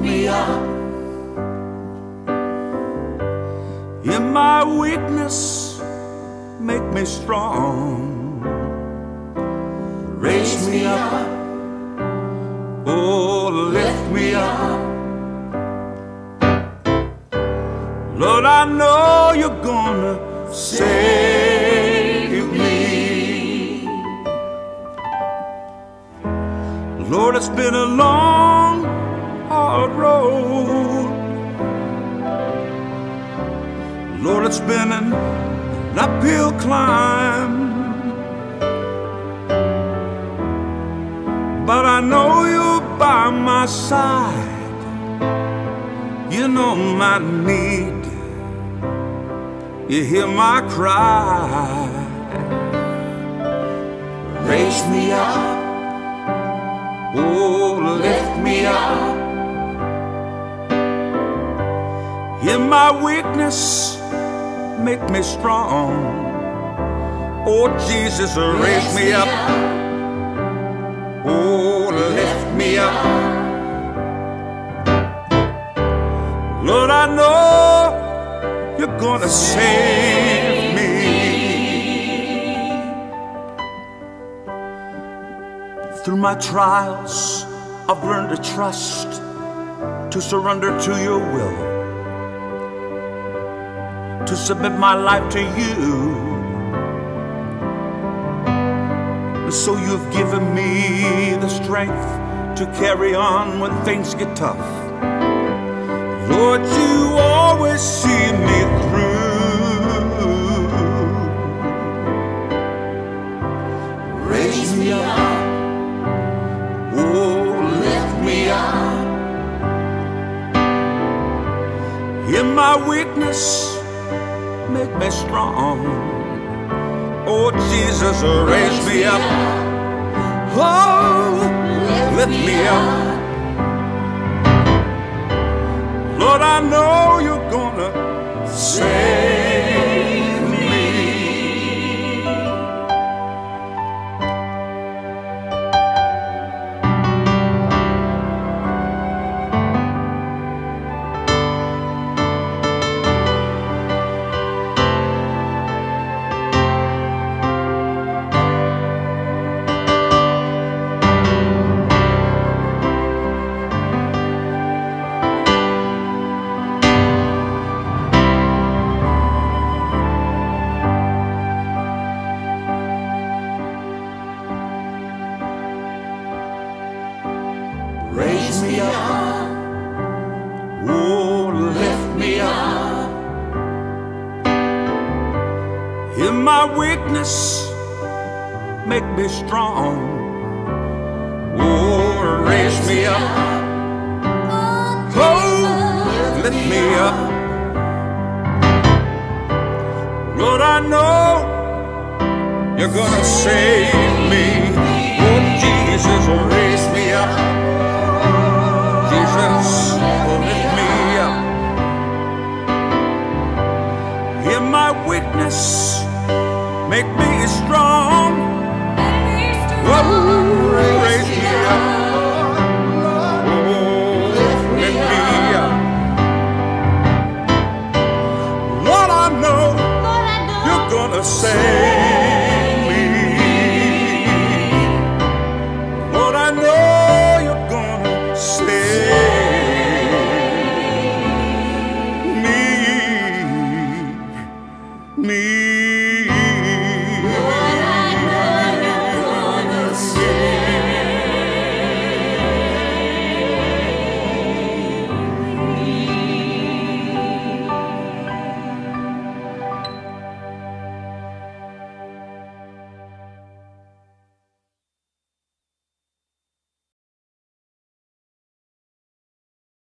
me up. In my weakness, make me strong, raise me up, oh, lift me up. Lord, I know you're gonna save me. Lord, it's been a long hard road. Lord, it's been an uphill climb. But I know you're by my side. You know my need. You hear my cry. Raise me up. Oh, lift me up. In my weakness, make me strong. Oh, Jesus, raise me up. Oh, lift me up. Lord, I know you're gonna save me. Through my trials, I've learned to trust, to surrender to your will, to submit my life to you. And so you've given me the strength to carry on when things get tough. Lord, you always see me through. Raise me up. Oh, lift me up. In my weakness, make me strong. Oh, Jesus, raise me up. Oh, lift me up. Lord, I know Oh, lift me up. In my weakness, make me strong. Oh, raise me up. Oh, lift me up. Lord, I know you're gonna save make me strong. Raise me up. Oh, lift me up. Lord, I know you're gonna save me. Lord, I know you're gonna save me, me.